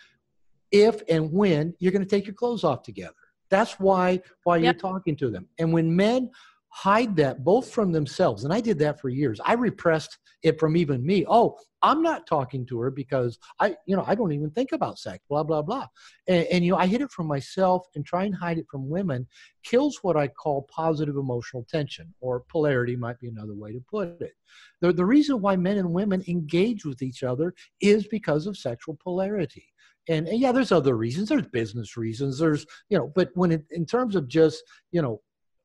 if and when you're going to take your clothes off together. That's why why you're talking to them. And when men hide that both from themselves, and I did that for years. I repressed it from even me. Oh, I'm not talking to her because I, you know, I don't even think about sex, blah, blah, blah. And, and you know, I hid it from myself and try and hide it from women kills what I call positive emotional tension, or polarity might be another way to put it. The, the reason why men and women engage with each other is because of sexual polarity. And, and yeah, there's other reasons. There's business reasons. There's, you know, but when it, in terms of just, you know,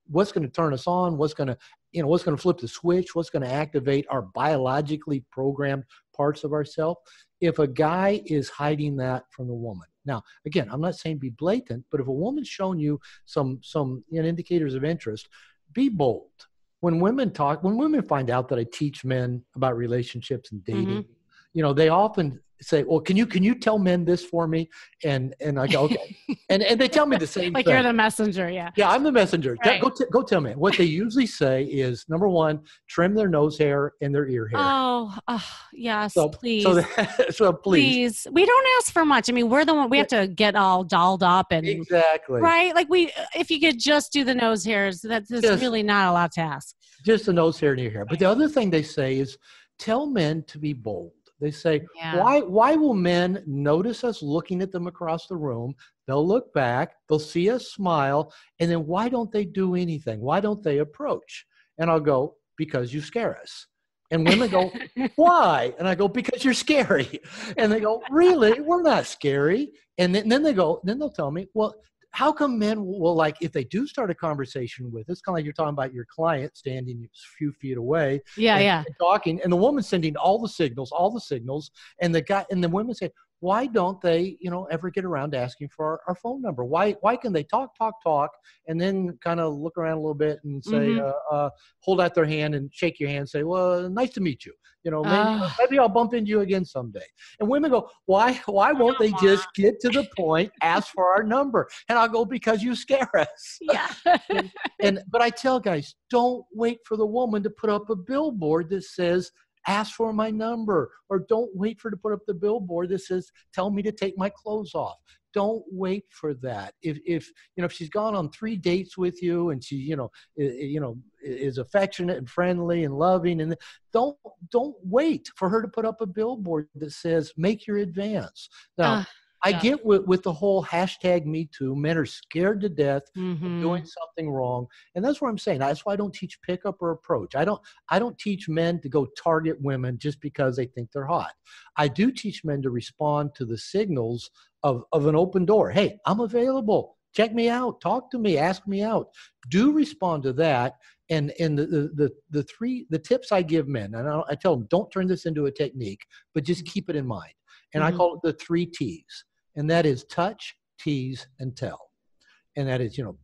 what's going to turn us on, what's going to, you know, what's going to flip the switch, what's going to activate our biologically programmed parts of ourselves. If a guy is hiding that from the woman, now again, I'm not saying be blatant, but if a woman's shown you some some you know, indicators of interest, be bold. When women talk, when women find out that I teach men about relationships and dating,
Mhm.
you know, they often say, "Well, can you can you tell men this for me?" And and I go, "Okay," [LAUGHS] and and they tell me the same.
like
thing.
you're the messenger, yeah.
Yeah, I'm the messenger.
Right.
Go t- go tell me. What they usually say is number one, trim their nose hair and their ear hair.
Oh, oh yes,
so
please.
so, [LAUGHS] that, so please,
please. We don't ask for much. I mean, we're the one we have to get all dolled up and
exactly
right. Like we, if you could just do the nose hairs, that's, that's
Just-
really not a lot to ask.
just the nose hair and ear hair. But the other thing they say is tell men to be bold. They say,
Yeah.
why why will men notice us looking at them across the room? They'll look back, they'll see us smile, and then why don't they do anything? Why don't they approach? And I'll go, because you scare us. And women go, [LAUGHS] why? And I go, because you're scary. And they go, really? We're not scary. And then, then they go, then they'll tell me, well, how come men will like if they do start a conversation with us, kind of like you're talking about your client standing a few feet away,
Yeah,
and,
yeah.
and talking, and the woman sending all the signals, all the signals, and the guy and the women say, why don't they, you know, ever get around to asking for our, our phone number? Why why can they talk, talk, talk, and then kind of look around a little bit and say,
Mhm.
uh, uh, hold out their hand and shake your hand, and say, well, nice to meet you. You know, maybe,
Ah.
maybe I'll bump into you again someday. And women go, why why won't they just get to the [LAUGHS] point, ask for our number? And I'll go, because you scare [LAUGHS] us
Yeah.
and but I tell guys, don't wait for the woman to put up a billboard that says ask for my number or don't wait for to put up the billboard that says tell me to take my clothes off. Don't wait for that. If if you know if she's gone on three dates with you and she you know you know is affectionate and friendly and loving and don't don't wait for her to put up a billboard that says make your advance. Now
Ah,
i get with, with the whole hashtag me too men are scared to death
Mhm.
doing something wrong. And that's what i'm saying that's why i don't teach pickup or approach. I don't i don't teach men to go target women just because they think they're hot. I do teach men to respond to the signals of, of an open door. Hey i'm available. Check me out. Talk to me. Ask me out. Do respond to that. And and the the the, the three the tips i give men and I, I tell them don't turn this into a technique but just keep it in mind. And i
Mhm.
call it the three t's and that is touch tease and tell. And that is you know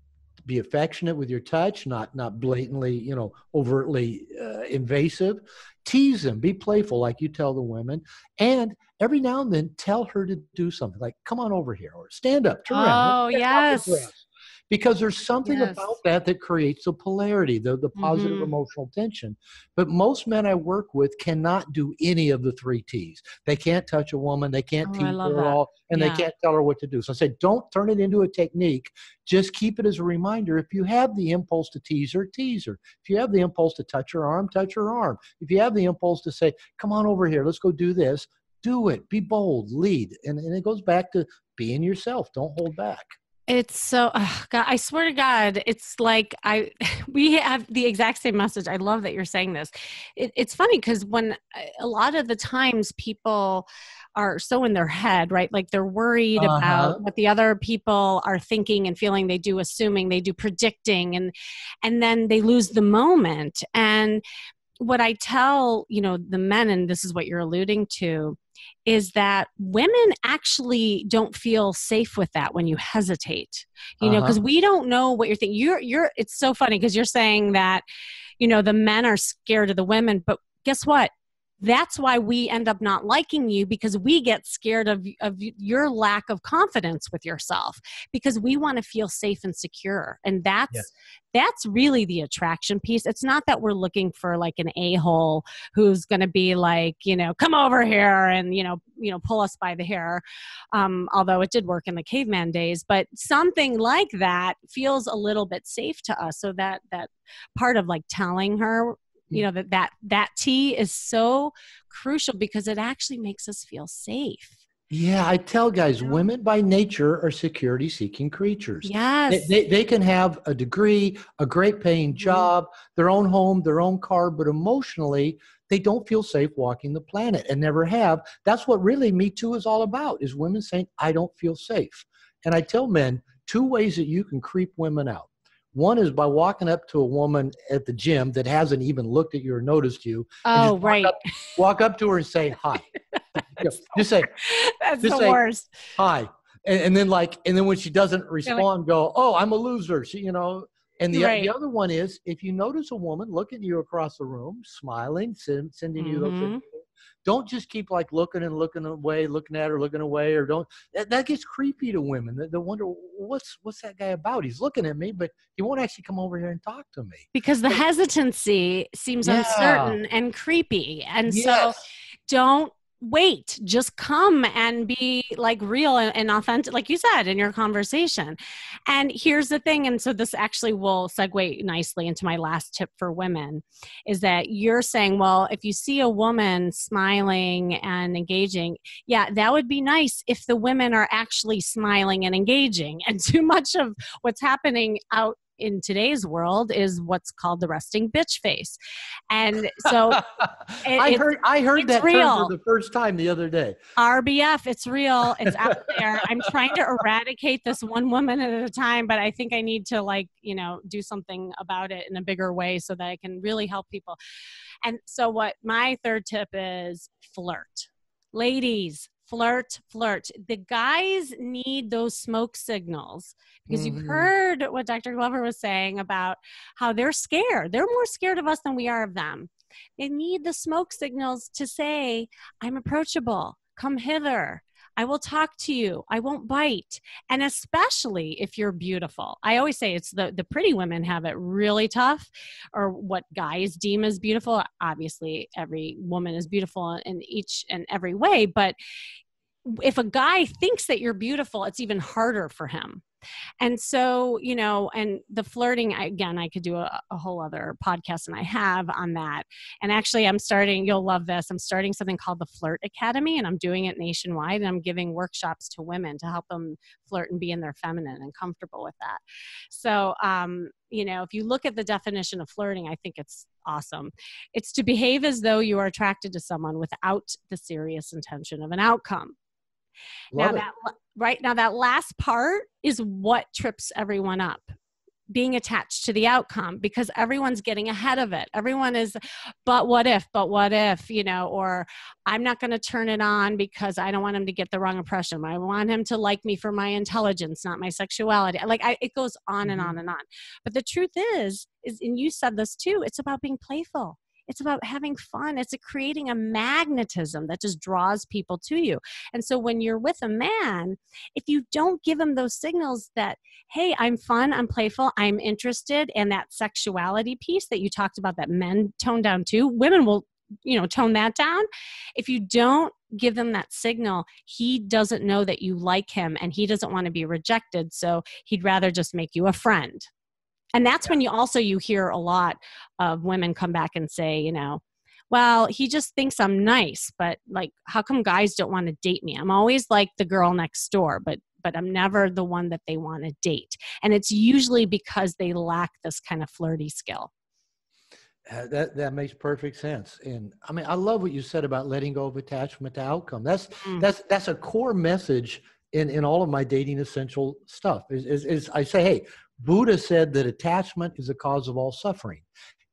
be affectionate with your touch not not blatantly you know overtly uh, invasive. Tease them be playful like you tell the women. And every now and then tell her to do something like come on over here or stand up turn around
Oh, yes.
Autographs." because there's something
Yes.
about that that creates the polarity the, the positive
Mhm.
emotional tension. But most men i work with cannot do any of the three t's. They can't touch a woman they can't
Oh,
tease her at all and
Yeah.
they can't tell her what to do. So i said don't turn it into a technique. Just keep it as a reminder. If you have the impulse to tease her tease her. If you have the impulse to touch her arm touch her arm. If you have the impulse to say come on over here let's go do this do it. Be bold lead and, and it goes back to being yourself. Don't hold back
It's so, ugh, God, I swear to God, it's like I, [LAUGHS] we have the exact same message. I love that you're saying this. It, it's funny because when a lot of the times people are so in their head, right? Like they're worried
Uh-huh.
about what the other people are thinking and feeling. They do assuming, they do predicting, and and then they lose the moment. And what I tell, you know, the men, and this is what you're alluding to, is that women actually don't feel safe with that when you hesitate you know
Uh-huh.
because we don't know what you're thinking you're you're it's so funny because you're saying that you know the men are scared of the women but guess what that's why we end up not liking you because we get scared of of your lack of confidence with yourself because we want to feel safe and secure. And that's
Yes.
that's really the attraction piece. It's not that we're looking for like an a-hole who's going to be like you know come over here and you know you know pull us by the hair. Um, although it did work in the caveman days but something like that feels a little bit safe to us. So that that part of like telling her you know that that that T is so crucial because it actually makes us feel safe
yeah i tell guys women by nature are security seeking creatures
yes
they, they, they can have a degree, a great paying
Mhm.
job, their own home, their own car, but emotionally, they don't feel safe walking the planet and never have. That's what really Me Too is all about is women saying, I don't feel safe. And I tell men two ways that you can creep women out. One is by walking up to a woman at the gym that hasn't even looked at you or noticed you. and just
oh
walk
right
up- Walk up to her and say hi. [LAUGHS] Just say
that's
just
the
say-
worst
hi and, and then like and then when she doesn't respond go oh i'm a loser she you know and the,
Right.
the other one is if you notice a woman looking at you across the room smiling send, sending you those
Mhm.
Don't just keep like looking and looking away, looking at her, looking away, or don't. That, that gets creepy to women. They, they wonder what's what's that guy about. He's looking at me, but he won't actually come over here and talk to me
because the hesitancy seems yeah. uncertain and creepy, and yes. so don't wait just come and be like real and, authentic like you said in your conversation. And here's the thing and so this actually will segue nicely into my last tip for women is that you're saying well if you see a woman smiling and engaging yeah that would be nice if the women are actually smiling and engaging. And too much of what's happening out in today's world is what's called the resting bitch face. And [LAUGHS] so it,
I heard I heard that real. term for the first time the other day.
RBF, it's real. It's out there. I'm trying to eradicate this one woman at a time, but I think I need to like, you know, do something about it in a bigger way so that I can really help people. And so what my third tip is flirt. Ladies, flirt, flirt. The guys need those smoke signals because mm-hmm. you've heard what Dr. Glover was saying about how they're scared. They're more scared of us than we are of them. They need the smoke signals to say, I'm approachable, come hither. I will talk to you. I won't bite. And especially if you're beautiful. I always say it's the, the pretty women have it really tough, or what guys deem as beautiful. Obviously, every woman is beautiful in each and every way, but if a guy thinks that you're beautiful, it's even harder for him and so, you know, and the flirting, again, I could do a, a, whole other podcast and I have on that. And actually, I'm starting, you'll love this. I'm starting something called the Flirt Academy and I'm doing it nationwide and I'm giving workshops to women to help them flirt and be in their feminine and comfortable with that. So, um, you know, if you look at the definition of flirting, I think it's awesome. It's to behave as though you are attracted to someone without the serious intention of an outcome. Love now it. that right now that last part is what trips everyone up being attached to the outcome because everyone's getting ahead of it. Everyone is, but what if, but what if, you know, or I'm not going to turn it on because I don't want him to get the wrong impression. I want him to like me for my intelligence, not my sexuality. Like I, it goes on mm-hmm. and on and on. But the truth is, is, and you said this too, it's about being playful. It's about having fun. It's a creating a magnetism that just draws people to you. And so when you're with a man, if you don't give him those signals that, hey, I'm fun, I'm playful, I'm interested, and that sexuality piece that you talked about that men tone down too, women will you know tone that down if you don't give them that signal he doesn't know that you like him and he doesn't want to be rejected so he'd rather just make you a friend and that's when you also you hear a lot of women come back and say you know well he just thinks i'm nice but like how come guys don't want to date me? I'm always like the girl next door but but i'm never the one that they want to date. And it's usually because they lack this kind of flirty skill.
Uh, that that makes perfect sense. And i mean i love what you said about letting go of attachment to outcome. That's mm. that's that's a core message in in all of my dating essential stuff is, is, is i say hey Buddha said that attachment is the cause of all suffering.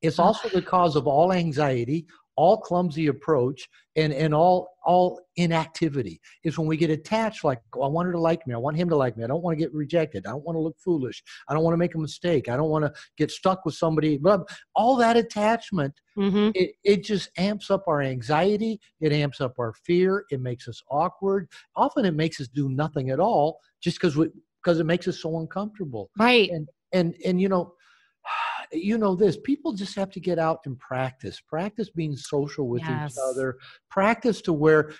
It's ah. also the cause of all anxiety, all clumsy approach, and, and all all inactivity. Is when we get attached, like, oh, I want her to like me, I want him to like me, I don't want to get rejected, I don't want to look foolish, I don't want to make a mistake, I don't want to get stuck with somebody. But all that attachment, mm-hmm. it, it just amps up our anxiety, it amps up our fear, it makes us awkward. Often it makes us do nothing at all just because we because it makes us so uncomfortable.
Right.
And and and you know, [SIGHS] you know this. People just have to get out and practice. Practice being social with yes. each other. Practice to where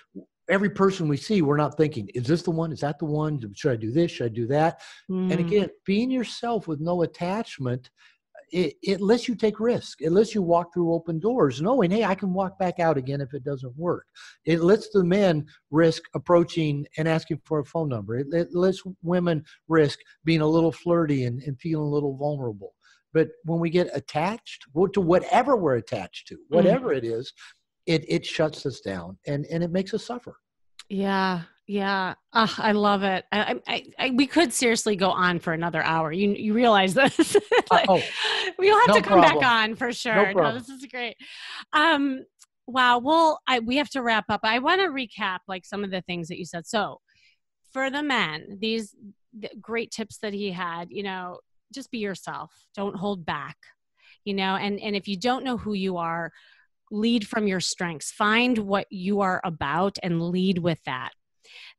every person we see, we're not thinking, is this the one? Is that the one? Should I do this? Should I do that? Mm. And again, being yourself with no attachment it, it lets you take risk. It lets you walk through open doors, knowing, hey, I can walk back out again if it doesn't work. It lets the men risk approaching and asking for a phone number. It, it lets women risk being a little flirty and, and feeling a little vulnerable. But when we get attached to whatever we're attached to, mm-hmm. whatever mm. it is, it, it shuts us down and, and it makes us suffer.
Yeah, yeah, oh, I love it. I, I, I, we could seriously go on for another hour. You you realize [LAUGHS] this? like, oh, [LAUGHS] we'll have no to come problem. back on for sure. No, no, this is great. Um, wow. Well, I, we have to wrap up. I want to recap like some of the things that you said. So, for the men, these the great tips that he had. You know, just be yourself. Don't hold back. You know, and and if you don't know who you are, lead from your strengths. Find what you are about and lead with that.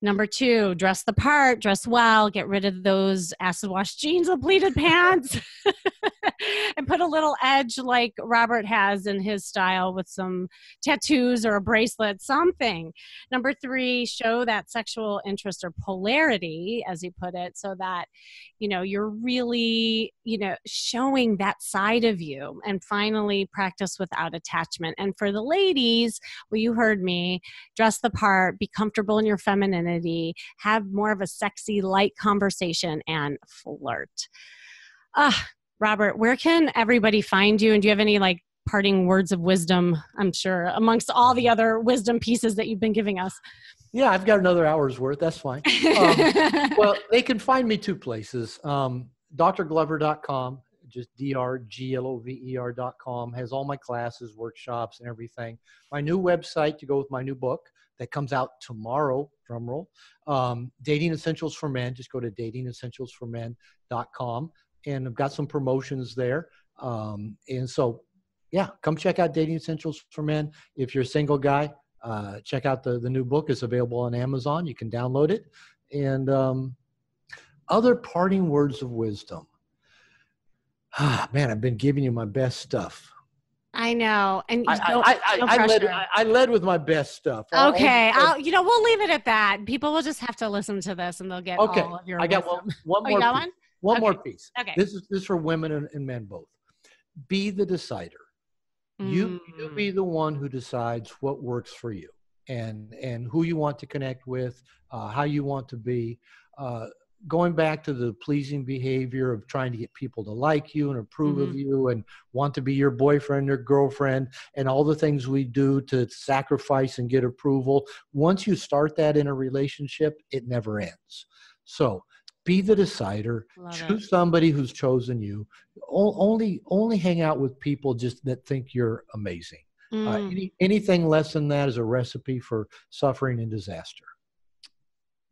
Number two, dress the part, dress well, get rid of those acid wash jeans and pleated pants, [LAUGHS] [LAUGHS] and put a little edge like Robert has in his style with some tattoos or a bracelet, something. Number three, show that sexual interest or polarity, as he put it, so that you know you're really you know showing that side of you. And finally, practice without attachment. And for the ladies, well, you heard me, dress the part, be comfortable in your femininity, have more of a sexy, light conversation, and flirt. Ah, Robert, where can everybody find you? And do you have any like parting words of wisdom, I'm sure, amongst all the other wisdom pieces that you've been giving us?
Yeah, I've got another hour's worth. That's fine. Um, [LAUGHS] well, they can find me two places. Um, drglover.com, just D-R-G-L-O-V-E-R.com, has all my classes, workshops, and everything. My new website to go with my new book, that comes out tomorrow, drumroll. Um, Dating Essentials for Men. Just go to datingessentialsformen.com. And I've got some promotions there. Um, and so, yeah, come check out Dating Essentials for Men. If you're a single guy, uh, check out the, the new book. It's available on Amazon. You can download it. And um, other parting words of wisdom. Ah, man, I've been giving you my best stuff.
I know, and
I, I, I, no I, led, I, led, with my best stuff.
Okay, I'll, you know we'll leave it at that. People will just have to listen to this, and they'll get okay. all of your.
I got one, one oh, more. You piece. one? One
okay.
more piece.
Okay.
This is this is for women and, and men both. Be the decider. Mm. You you be the one who decides what works for you, and and who you want to connect with, uh, how you want to be. Uh, going back to the pleasing behavior of trying to get people to like you and approve mm-hmm. of you and want to be your boyfriend or girlfriend and all the things we do to sacrifice and get approval once you start that in a relationship it never ends so be the decider Love choose it. somebody who's chosen you o- only only hang out with people just that think you're amazing uh, mm. uh, any, anything less than that is a recipe for suffering and disaster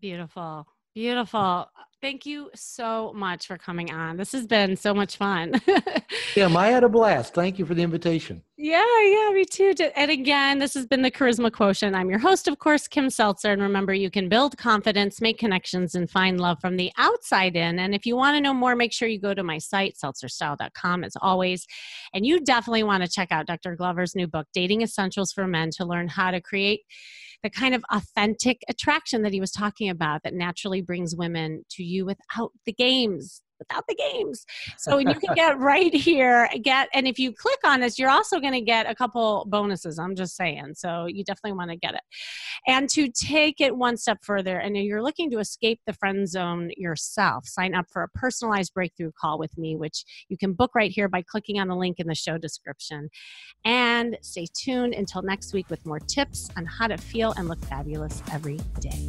beautiful Beautiful. Thank you so much for coming on. This has been so much fun. [LAUGHS]
yeah, I had a blast. Thank you for the invitation.
Yeah, yeah, me too. And again, this has been the Charisma Quotient. I'm your host, of course, Kim Seltzer. And remember, you can build confidence, make connections, and find love from the outside in. And if you want to know more, make sure you go to my site, seltzerstyle.com, as always. And you definitely want to check out Dr. Glover's new book, Dating Essentials for Men, to learn how to create the kind of authentic attraction that he was talking about that naturally brings women to you without the games without the games. So you can [LAUGHS] get right here, get, and if you click on this, you're also going to get a couple bonuses. I'm just saying. So you definitely want to get it. And to take it one step further, and you're looking to escape the friend zone yourself, sign up for a personalized breakthrough call with me, which you can book right here by clicking on the link in the show description. And stay tuned until next week with more tips on how to feel and look fabulous every day.